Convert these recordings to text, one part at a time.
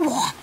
哇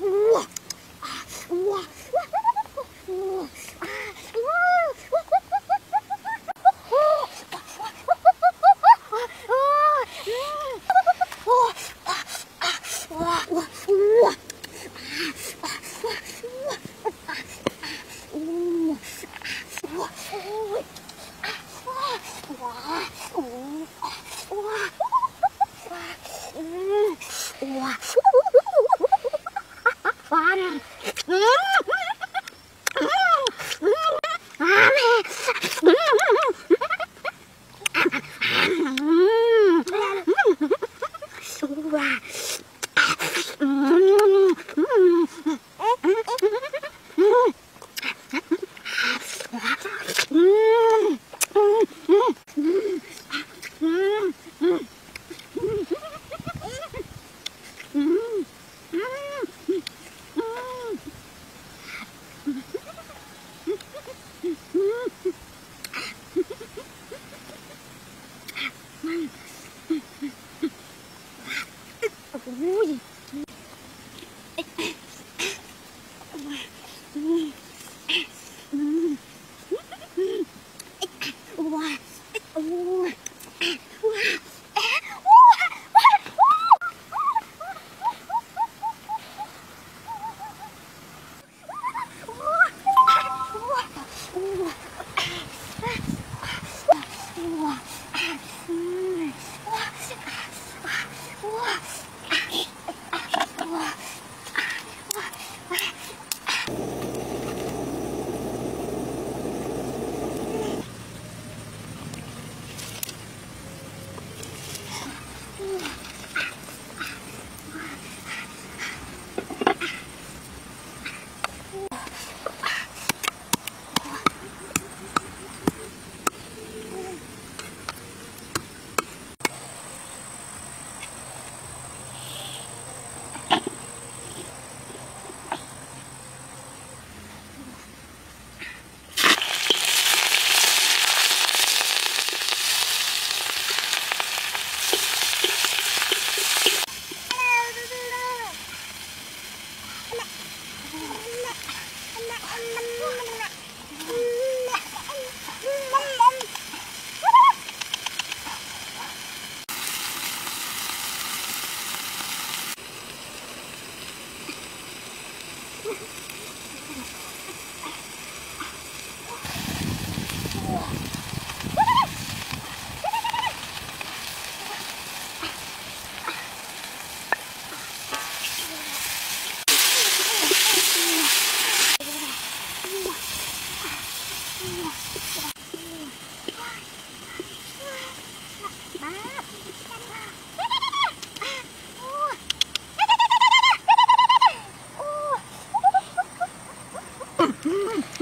우와 Mm-hmm.